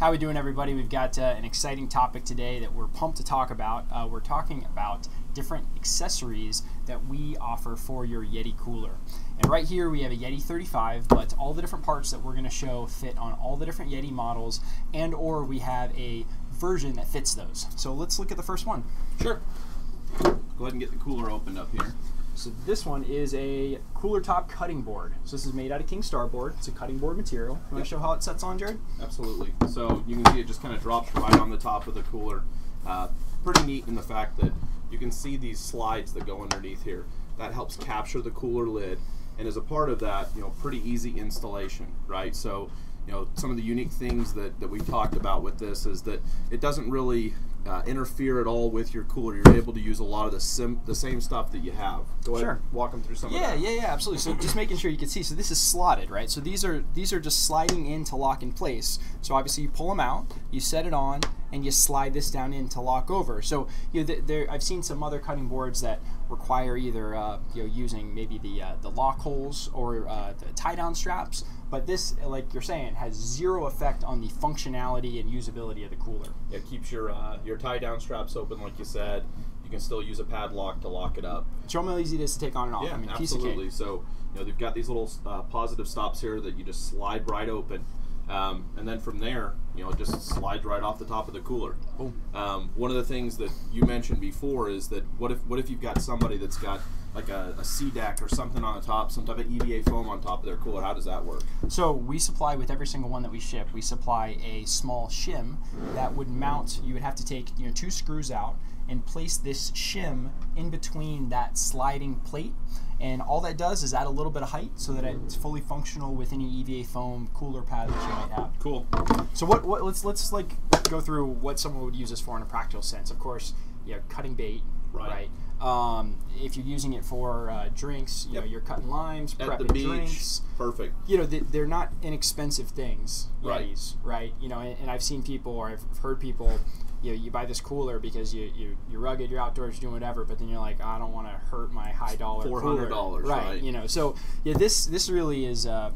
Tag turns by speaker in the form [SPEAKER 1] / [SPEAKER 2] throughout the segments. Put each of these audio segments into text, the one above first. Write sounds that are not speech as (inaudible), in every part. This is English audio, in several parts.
[SPEAKER 1] How we doing, everybody? We've got uh, an exciting topic today that we're pumped to talk about. Uh, we're talking about different accessories that we offer for your Yeti cooler. And right here we have a Yeti 35, but all the different parts that we're going to show fit on all the different Yeti models, and or we have a version that fits those. So let's look at the first one.
[SPEAKER 2] Sure. Go ahead and get the cooler opened up here.
[SPEAKER 1] So this one is a cooler top cutting board. So this is made out of King StarBoard. It's a cutting board material. You want to show how it sets on, Jared?
[SPEAKER 2] Absolutely. So you can see it just kind of drops right on the top of the cooler. Uh, pretty neat in the fact that you can see these slides that go underneath here. That helps capture the cooler lid, and as a part of that, you know, pretty easy installation, right? So you know, some of the unique things that, that we've talked about with this is that it doesn't really uh, interfere at all with your cooler. You're able to use a lot of the sim- the same stuff that you have. Go ahead,
[SPEAKER 1] Sure.
[SPEAKER 2] walk them through some
[SPEAKER 1] Yeah,
[SPEAKER 2] of that.
[SPEAKER 1] yeah, yeah, absolutely. So just making sure you can see. So this is slotted, right? So these are these are just sliding in to lock in place. So obviously you pull them out, you set it on, and you slide this down in to lock over. So you know, th- there I've seen some other cutting boards that require either uh, you know using maybe the uh, the lock holes or uh, the tie down straps. But this, like you're saying, has zero effect on the functionality and usability of the cooler.
[SPEAKER 2] It keeps your uh, your tie down straps open, like you said. You can still use a padlock to lock it up.
[SPEAKER 1] Show them how easy it is to take on and off.
[SPEAKER 2] Yeah,
[SPEAKER 1] I mean, piece of
[SPEAKER 2] absolutely.
[SPEAKER 1] cake.
[SPEAKER 2] So you know they've got these little uh, positive stops here that you just slide right open, um, and then from there, you know, it just slides right off the top of the cooler. Um, one of the things that you mentioned before is that what if what if you've got somebody that's got like a, a SeaDek or something on the top, some type of EVA foam on top of their cooler? How does that work?
[SPEAKER 1] So we supply with every single one that we ship. We supply a small shim that would mount. You would have to take you know two screws out and place this shim in between that sliding plate. And all that does is add a little bit of height so that it's fully functional with any EVA foam cooler pad that you might have.
[SPEAKER 2] Cool.
[SPEAKER 1] So what, what let's let's like go through what someone would use this for in a practical sense. Of course, you know, cutting bait,
[SPEAKER 2] Right.
[SPEAKER 1] right? Um, if you're using it for uh, drinks, you
[SPEAKER 2] Yep.
[SPEAKER 1] know, you're cutting limes,
[SPEAKER 2] At
[SPEAKER 1] prepping drinks
[SPEAKER 2] perfect.
[SPEAKER 1] you know, they- they're not inexpensive things,
[SPEAKER 2] Right.
[SPEAKER 1] Yetis, right? You know, and, and I've seen people, or I've heard people, you know, you buy this cooler because you, you you're rugged, you're outdoors, you're doing whatever, but then you're like, I don't want to hurt my high dollar
[SPEAKER 2] $400,
[SPEAKER 1] right?
[SPEAKER 2] right.
[SPEAKER 1] You know, so yeah, this this really is. Uh,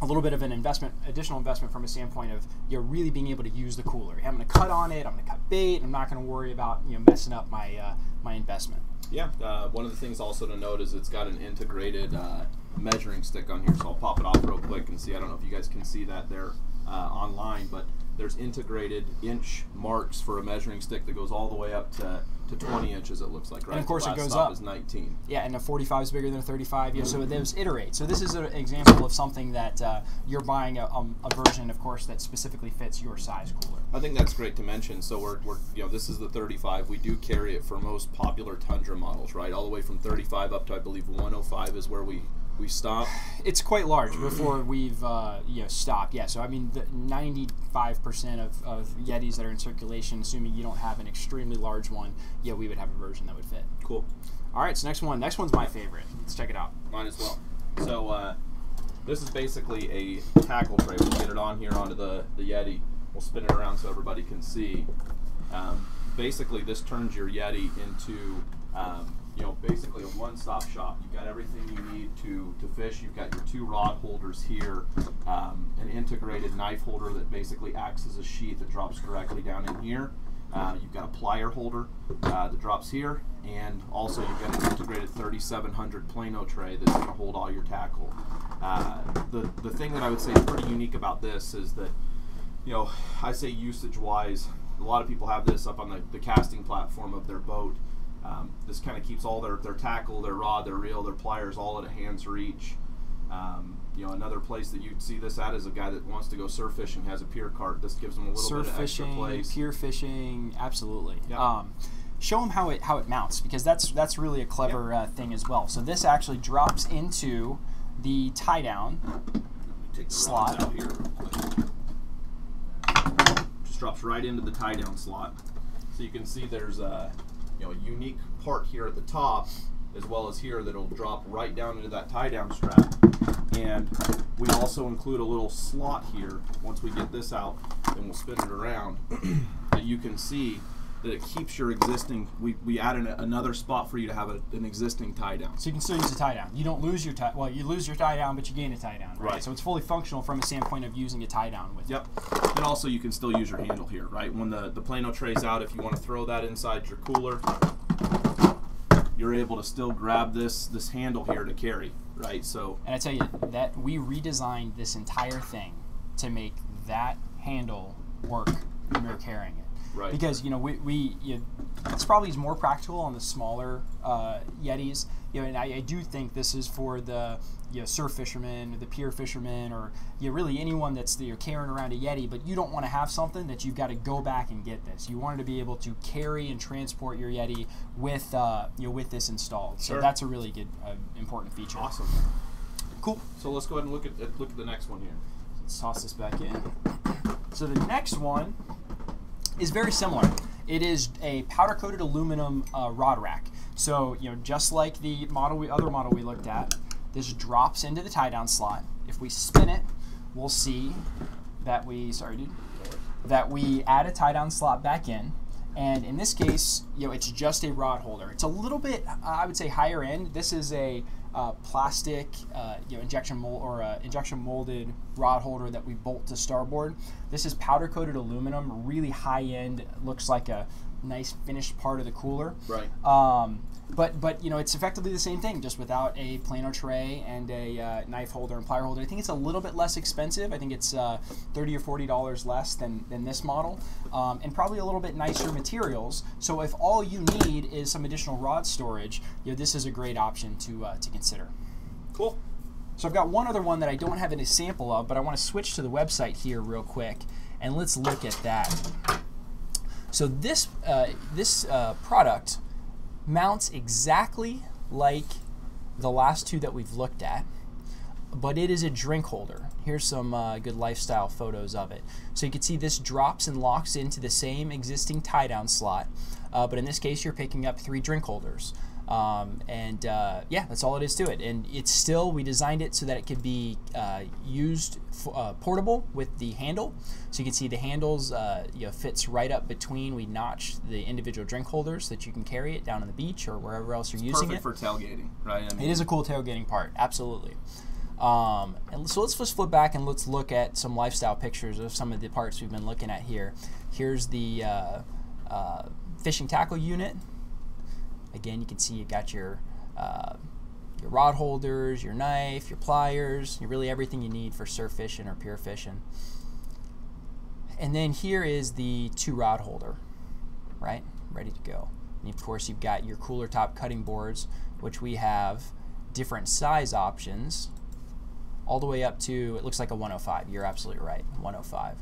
[SPEAKER 1] a little bit of an investment, additional investment from a standpoint of you're really being able to use the cooler. I'm going to cut on it. I'm going to cut bait. I'm not going to worry about you know messing up my uh, my investment.
[SPEAKER 2] Yeah. Uh, one of the things also to note is it's got an integrated uh, measuring stick on here, so I'll pop it off real quick and see. I don't know if you guys can see that there uh, online, but there's integrated inch marks for a measuring stick that goes all the way up to, to 20 inches. It looks like right.
[SPEAKER 1] And of course it goes up.
[SPEAKER 2] Is 19.
[SPEAKER 1] Yeah, and a 45 is bigger than a 35. You know, so those iterate. So this is an example of something that uh, you're buying a, um, a version, of course, that specifically fits your size cooler.
[SPEAKER 2] I think that's great to mention. So we're, we're you know this is the 35. We do carry it for most popular Tundra models, right? All the way from 35 up to I believe 105 is where we we stop.
[SPEAKER 1] It's quite large before (clears throat) we've uh, you know stopped. Yeah, so I mean, the 95% of, of Yetis that are in circulation, assuming you don't have an extremely large one, yeah, we would have a version that would fit.
[SPEAKER 2] Cool.
[SPEAKER 1] All right, so next one. Next one's my favorite. Let's check it out.
[SPEAKER 2] Mine as well. So uh, this is basically a tackle tray. We'll get it on here onto the, the Yeti. We'll spin it around so everybody can see. Um, basically, this turns your Yeti into um, you know basically a one-stop shop. You've got everything you need to to fish. You've got your two rod holders here, um, an integrated knife holder that basically acts as a sheath that drops directly down in here. Uh, you've got a plier holder uh, that drops here, and also you've got an integrated 3700 Plano tray that's going to hold all your tackle. Uh, the the thing that I would say is pretty unique about this is that, you know, I say usage-wise, a lot of people have this up on the, the casting platform of their boat. Um, this kind of keeps all their, their tackle, their rod, their reel, their pliers all at a hand's reach. Um, you know, another place that you'd see this at is a guy that wants to go surf fishing has a pier cart. This gives them a little
[SPEAKER 1] surf
[SPEAKER 2] bit of extra
[SPEAKER 1] fishing,
[SPEAKER 2] place.
[SPEAKER 1] pier fishing, absolutely.
[SPEAKER 2] Yeah.
[SPEAKER 1] Um, show them how it how it mounts because that's that's really a clever uh, thing as well. So this actually drops into the tie down. Slot.
[SPEAKER 2] out here. real quick. Just drops right into the tie down slot. So you can see there's a you know a unique part here at the top as well as here that'll drop right down into that tie down strap. And we also include a little slot here. Once we get this out, then we'll spin it around. (clears throat) that you can see that it keeps your existing. We, we add an, another spot for you to have a, an existing tie down.
[SPEAKER 1] So you can still use a tie down. You don't lose your tie. Well, you lose your tie down, but you gain a tie down, right?
[SPEAKER 2] Right.
[SPEAKER 1] So it's fully functional from a standpoint of using a tie down with. it.
[SPEAKER 2] Yep. And also you can still use your handle here, right? When the, the Plano tray's out, if you want to throw that inside your cooler, you're able to still grab this this handle here to carry, right? So
[SPEAKER 1] And I tell you that we redesigned this entire thing to make that handle work when we were carrying it.
[SPEAKER 2] Right.
[SPEAKER 1] Because you know we, we you it's probably is more practical on the smaller uh, Yetis. You know, and I, I do think this is for the you know, surf fishermen, the pier fishermen, or you know, really anyone that's you're carrying around a Yeti. But you don't want to have something that you've got to go back and get this. You wanted to be able to carry and transport your Yeti with uh, you know with this installed. So that's a really good uh, important feature.
[SPEAKER 2] awesome.
[SPEAKER 1] Cool.
[SPEAKER 2] So let's go ahead and look at look at the next one here.
[SPEAKER 1] Let's toss this back in. So the next one is very similar. It is a powder coated aluminum uh, rod rack. So you know, just like the model we other model we looked at, this drops into the tie down slot. If we spin it, we'll see that we sorry dude that we add a tie down slot back in. And in this case, you know, it's just a rod holder. It's a little bit, I would say, higher end. This is a uh, plastic, uh, you know, injection mold or uh, injection molded rod holder that we bolt to starboard. This is powder coated aluminum, really high end. Looks like a nice finished part of the cooler.
[SPEAKER 2] Right.
[SPEAKER 1] Um, but but you know it's effectively the same thing, just without a Plano tray and a uh, knife holder and plier holder. I think it's a little bit less expensive. I think it's uh, thirty or forty dollars less than than this model, um, and probably a little bit nicer materials. So if all you need is some additional rod storage, you know this is a great option to uh, to consider.
[SPEAKER 2] Cool.
[SPEAKER 1] So I've got one other one that I don't have any sample of, but I want to switch to the website here real quick, and let's look at that. So this uh, this uh, product mounts exactly like the last two that we've looked at, but it is a drink holder. Here's some uh, good lifestyle photos of it. So you can see this drops and locks into the same existing tie down slot, uh, but in this case you're picking up three drink holders. Um, and uh, yeah, that's all it is to it. And it's still, we designed it so that it could be uh, used f- uh, portable with the handle. So you can see the handles, uh, you know, fits right up between. We notched the individual drink holders so that you can carry it down on the beach or wherever else you're using
[SPEAKER 2] Perfect
[SPEAKER 1] it.
[SPEAKER 2] for tailgating, right? I mean,
[SPEAKER 1] It is a cool tailgating part, absolutely. Um, and so let's just flip back and let's look at some lifestyle pictures of some of the parts we've been looking at here. Here's the uh, uh, fishing tackle unit. Again, you can see you got your uh, your rod holders, your knife, your pliers, really everything you need for surf fishing or pier fishing. And then here is the two rod holder, right? Ready to go. And of course, you've got your cooler top cutting boards, which we have different size options, all the way up to it looks like a 105. You're absolutely right, 105.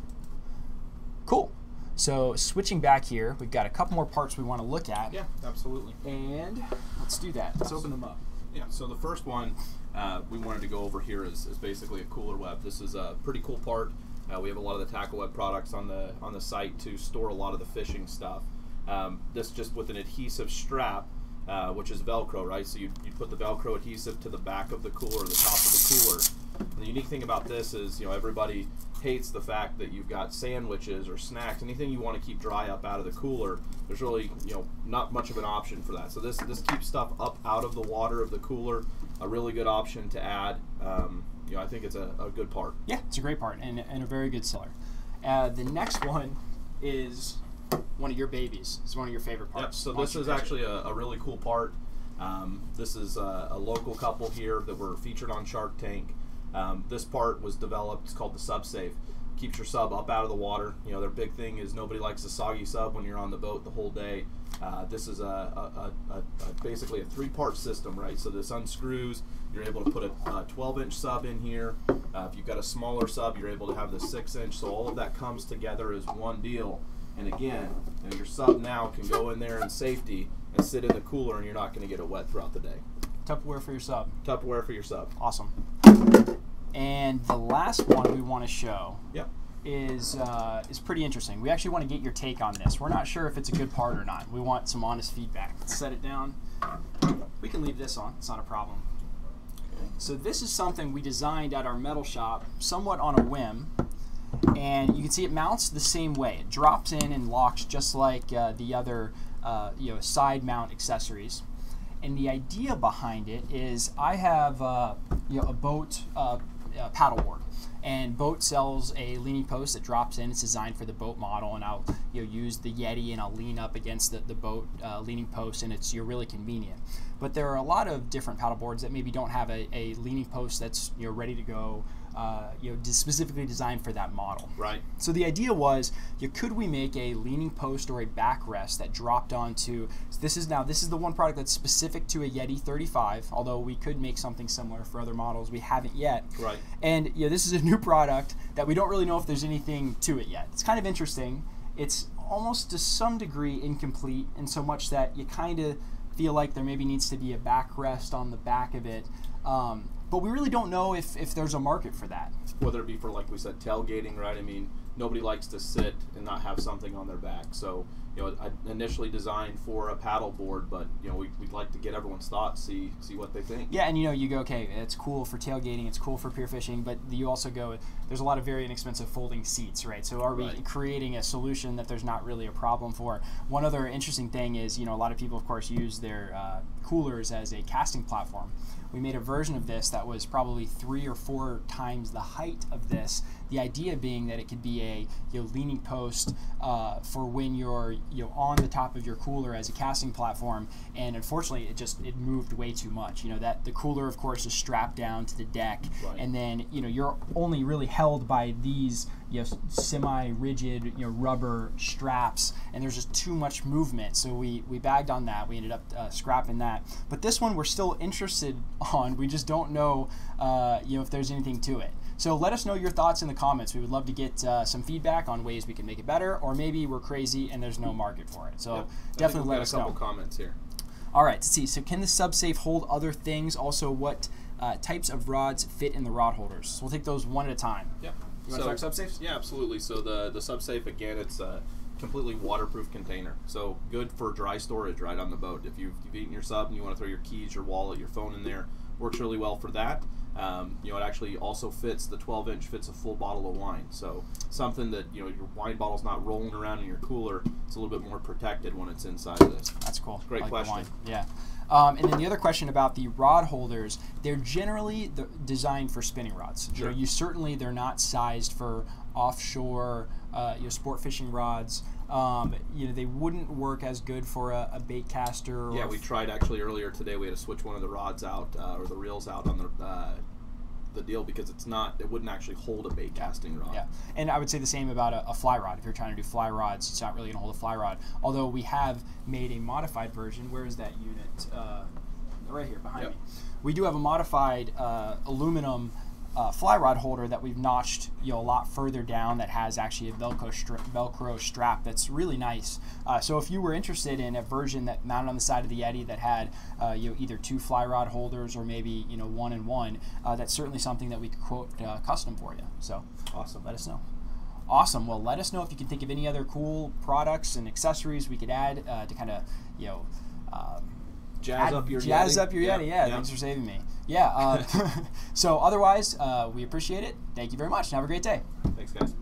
[SPEAKER 1] Cool. So switching back here, we've got a couple more parts we want to look at.
[SPEAKER 2] yeah, absolutely.
[SPEAKER 1] And let's do that. Let's open them up.
[SPEAKER 2] Yeah, so the first one uh, we wanted to go over here is, is basically a cooler web. This is a pretty cool part. Uh, we have a lot of the tackle web products on the on the site to store a lot of the fishing stuff. Um, this just with an adhesive strap, uh, which is Velcro, right? So you, you put the Velcro adhesive to the back of the cooler, the top of the cooler. And the unique thing about this is, you know, everybody hates the fact that you've got sandwiches or snacks, anything you want to keep dry up out of the cooler. There's really, you know, not much of an option for that. So this this keeps stuff up out of the water of the cooler. A really good option to add. Um, you know, I think it's a, a good part.
[SPEAKER 1] Yeah, it's a great part and, and a very good seller. Uh, the next one is one of your babies. It's one of your favorite
[SPEAKER 2] Yep,
[SPEAKER 1] parts.
[SPEAKER 2] so
[SPEAKER 1] Why
[SPEAKER 2] this is actually a, a really cool part. Um, this is a, a local couple here that were featured on Shark Tank. Um, this part was developed. It's called the Sub Safe. Keeps your sub up out of the water. You know their big thing is nobody likes a soggy sub when you're on the boat the whole day. Uh, this is a, a, a, a, a basically a three-part system, right? So this unscrews. You're able to put a, a 12-inch sub in here. Uh, if you've got a smaller sub, you're able to have the six-inch. So all of that comes together as one deal. And again, you know, your sub now can go in there in safety and sit in the cooler, and you're not going to get it wet throughout the day.
[SPEAKER 1] Tupperware for your sub.
[SPEAKER 2] Tupperware for your sub.
[SPEAKER 1] Awesome. And the last one we want to show
[SPEAKER 2] Yep.
[SPEAKER 1] is uh, is pretty interesting. We actually want to get your take on this. We're not sure if it's a good part or not. We want some honest feedback. Let's set it down. We can leave this on. It's not a problem. So this is something we designed at our metal shop, somewhat on a whim. and you can see it mounts the same way. It drops in and locks just like uh, the other uh, you know side mount accessories. And the idea behind it is I have uh, you know a BOTE uh, paddleboard and BOTE sells a leaning post that drops in. It's designed for the BOTE model and i'll you know, use the yeti and i'll lean up against the, the BOTE uh, leaning post and it's you're really convenient. But there are a lot of different paddle boards that maybe don't have a, a leaning post that's you know ready to go uh, you know, specifically designed for that model.
[SPEAKER 2] Right.
[SPEAKER 1] So the idea was, you know, could we make a leaning post or a backrest that dropped onto? So this is now this is the one product that's specific to a Yeti 35. Although we could make something similar for other models, we haven't yet.
[SPEAKER 2] Right.
[SPEAKER 1] And you know, this is a new product that we don't really know if there's anything to it yet. It's kind of interesting. It's almost to some degree incomplete, in so much that you kind of feel like there maybe needs to be a backrest on the back of it. Um, but we really don't know if, if there's a market for that.
[SPEAKER 2] Whether it be for, like we said, tailgating, right? I mean, nobody likes to sit and not have something on their back. So, you know, I initially designed for a paddle board, but you know, we, would like to get everyone's thoughts, see see what they think.
[SPEAKER 1] Yeah, and you know, you go, okay, it's cool for tailgating, it's cool for pier fishing, but you also go, there's a lot of very inexpensive folding seats, right? So, are we
[SPEAKER 2] Right.
[SPEAKER 1] creating a solution that there's not really a problem for? One other interesting thing is, you know, a lot of people, of course, use their uh, coolers as a casting platform. We made a version of this that was probably three or four times the height of this. The idea being that it could be a you know, leaning post uh, for when you're you know on the top of your cooler as a casting platform. And unfortunately, it just it moved way too much. You know that the cooler, of course, is strapped down to the deck,
[SPEAKER 2] Right.
[SPEAKER 1] and then you know you're only really held by these you know, semi-rigid you know rubber straps. And there's just too much movement. So we we bagged on that. We ended up uh, scrapping that. But this one we're still interested (laughs) on. We just don't know uh, you know if there's anything to it so let us know your thoughts in the comments we would love to get uh, some feedback on ways we can make it better or maybe we're crazy and there's no market for it so
[SPEAKER 2] Yep.
[SPEAKER 1] Definitely let us
[SPEAKER 2] a couple
[SPEAKER 1] know
[SPEAKER 2] comments here.
[SPEAKER 1] all right, let's see. So, can the subsafe hold other things? Also, what uh, types of rods fit in the rod holders? So we'll take those one at a time.
[SPEAKER 2] Yep.
[SPEAKER 1] You want to talk subsafes?
[SPEAKER 2] Yeah, absolutely. So the the subsafe again, it's a completely waterproof container. So good for dry storage right on the boat. If you've, you've eaten your sub and you want to throw your keys, your wallet, your phone in there, works really well for that. Um, you know, it actually also fits the 12 inch fits a full bottle of wine. So something that you know your wine bottle's not rolling around in your cooler. It's a little bit more protected when it's inside of this.
[SPEAKER 1] That's cool.
[SPEAKER 2] Great
[SPEAKER 1] like
[SPEAKER 2] question.
[SPEAKER 1] Yeah. Um, and then the other question about the rod holders, they're generally the, designed for spinning rods. You, know,
[SPEAKER 2] Sure.
[SPEAKER 1] you certainly they're not sized for offshore, uh, you know, sport fishing rods. Um, you know, they wouldn't work as good for a, a bait caster. Or
[SPEAKER 2] Yeah, we tried actually earlier today. We had to switch one of the rods out uh, or the reels out on the uh, the deal because it's not. It wouldn't actually hold a bait casting rod.
[SPEAKER 1] Yeah, and I would say the same about a, a fly rod. If you're trying to do fly rods, it's not really going to hold a fly rod. Although we have made a modified version. Where is that unit? Uh, right here behind
[SPEAKER 2] Yep.
[SPEAKER 1] me. We do have a modified uh, aluminum uh, fly rod holder that we've notched you know a lot further down that has actually a Velcro Velcro strap that's really nice. Uh, so if you were interested in a version that mounted on the side of the Yeti that had uh, you know either two fly rod holders or maybe you know one and one, uh, that's certainly something that we could quote uh, custom for you. So
[SPEAKER 2] Awesome.
[SPEAKER 1] let us know. Awesome. Well, let us know if you can think of any other cool products and accessories we could add uh, to kind of you know. Um,
[SPEAKER 2] Jazz
[SPEAKER 1] add-
[SPEAKER 2] up your
[SPEAKER 1] jazz
[SPEAKER 2] Yeti.
[SPEAKER 1] up your Yeti. Yeah, thanks for saving me. Yeah. Uh, (laughs) so otherwise, uh, we appreciate it. Thank you very much, have a great day.
[SPEAKER 2] Thanks, guys.